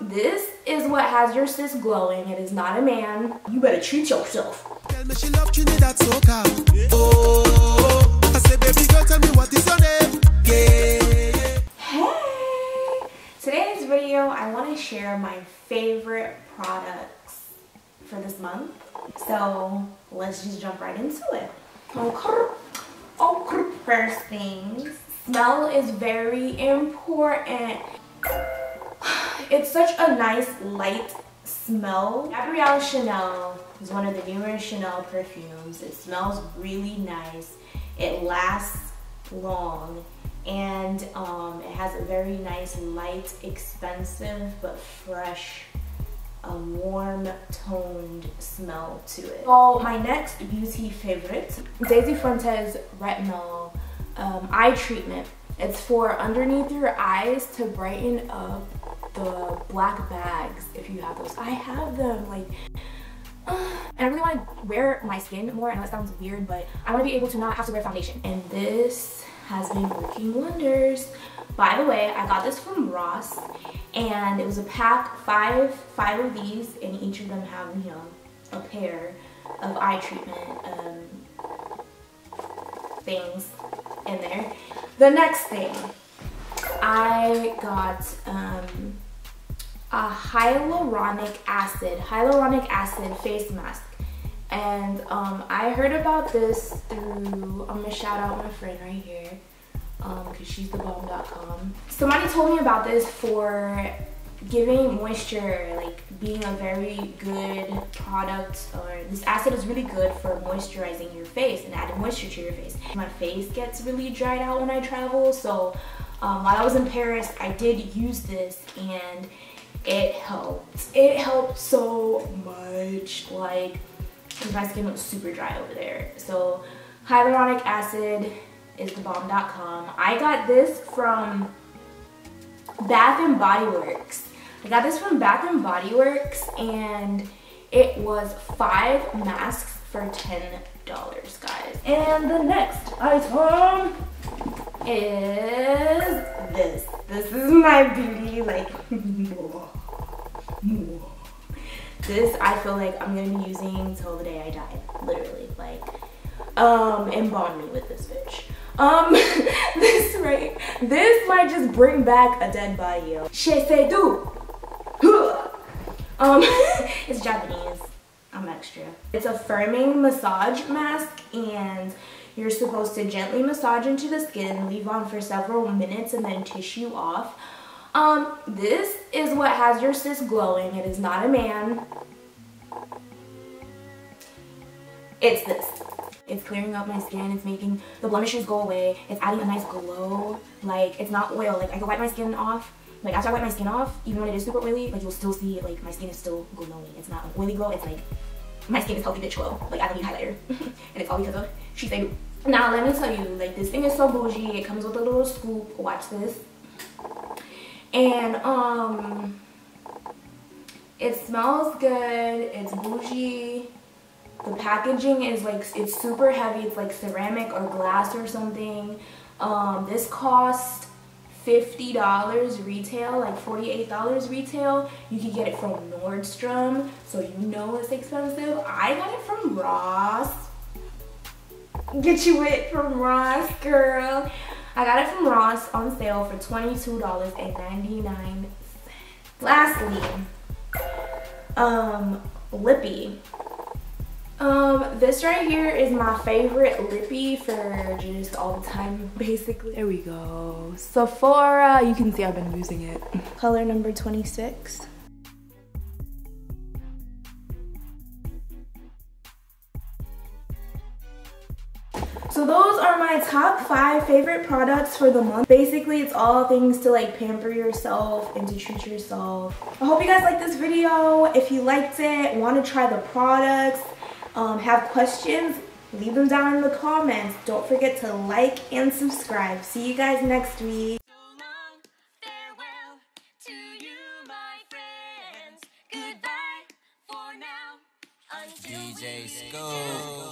This is what has your sis glowing. It is not a man. You better treat yourself. Tell me she love Trinidad soca. Oh, I say baby girl, tell me what is your name? Yeah. Hey! Today's video, I want to share my favorite products for this month. So let's just jump right into it. Okay. Okay. First things, smell is very important. It's such a nice light smell. Gabrielle Chanel is one of the newer Chanel perfumes. It smells really nice. It lasts long and um, it has a very nice light, expensive but fresh a warm toned smell to it. So my next beauty favorite, Daisy Fuentes Retinol um, Eye Treatment. It's for underneath your eyes to brighten up the black bags if you have those. I have them like and I really want to wear my skin more. I know that sounds weird, but I want to be able to not have to wear foundation. And this has been working wonders. By the way, I got this from Ross and it was a pack, five, five of these, and each of them have, you know, a pair of eye treatment um, things in there. The next thing, I got um, a hyaluronic acid, hyaluronic acid face mask. And um, I heard about this through, I'm gonna shout out my friend right here, because um, she's thebomb.com. Somebody told me about this for giving moisture, like being a very good product, or this acid is really good for moisturizing your face and adding moisture to your face. My face gets really dried out when I travel, so um, while I was in Paris, I did use this and it helped. It helped so much, like, my skin was super dry over there. So hyaluronic acid is the thebomb.com. I got this from Bath and Body Works. I got this from Bath and Body Works and it was five masks for $10, guys. And the next item is this. This is my beauty, like, this I feel like I'm gonna be using till the day I die, literally, like, um, embalm me with this bitch. Um, this right, this might just bring back a dead body, yo. Um, it's Japanese. I'm extra. It's a firming massage mask and you're supposed to gently massage into the skin, leave on for several minutes and then tissue off. Um, this is what has your cyst glowing. It is not a man. It's this. It's clearing up my skin. It's making the blemishes go away. It's adding a nice glow. Like, it's not oil. Like, I can wipe my skin off. Like, after I wipe my skin off, even when it is super oily, like, you'll still see, like, my skin is still glowing. It's not an oily glow. It's like, my skin is healthy bitch glow. Like, I don't need highlighter. and it's all because of Shiseido. Now, let me tell you, like, this thing is so bougie. It comes with a little scoop. Watch this. And, um, it smells good. It's bougie. The packaging is like, it's super heavy. It's like ceramic or glass or something. Um, this cost $50 retail, like $48 retail. You can get it from Nordstrom, so you know it's expensive. I got it from Ross. Get you it from Ross, girl. I got it from Ross on sale for $22.99. Lastly, um, Lippy. Um, this right here is my favorite lippy for just all the time, basically. There we go. Sephora, you can see I've been using it. Color number 26. So those are my top five favorite products for the month. Basically, it's all things to like pamper yourself and to treat yourself. I hope you guys liked this video. If you liked it, want to try the products, um, have questions, leave them down in the comments. Don't forget to like and subscribe. See you guys next week. DJ Sko.